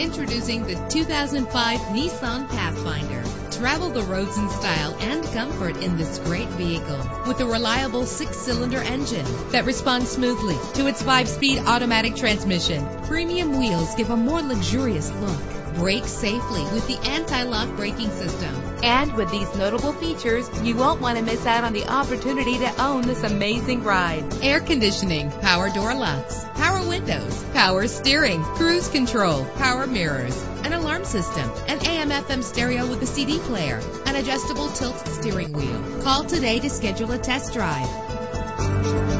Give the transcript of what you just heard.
Introducing the 2005 Nissan Pathfinder. Travel the roads in style and comfort in this great vehicle with a reliable six-cylinder engine that responds smoothly to its five-speed automatic transmission. Premium wheels give a more luxurious look. Brake safely with the anti-lock braking system. And with these notable features, you won't want to miss out on the opportunity to own this amazing ride. Air conditioning, power door locks, power windows, power steering, cruise control, power mirrors, an alarm system, an AM FM stereo with a CD player, an adjustable tilt steering wheel. Call today to schedule a test drive.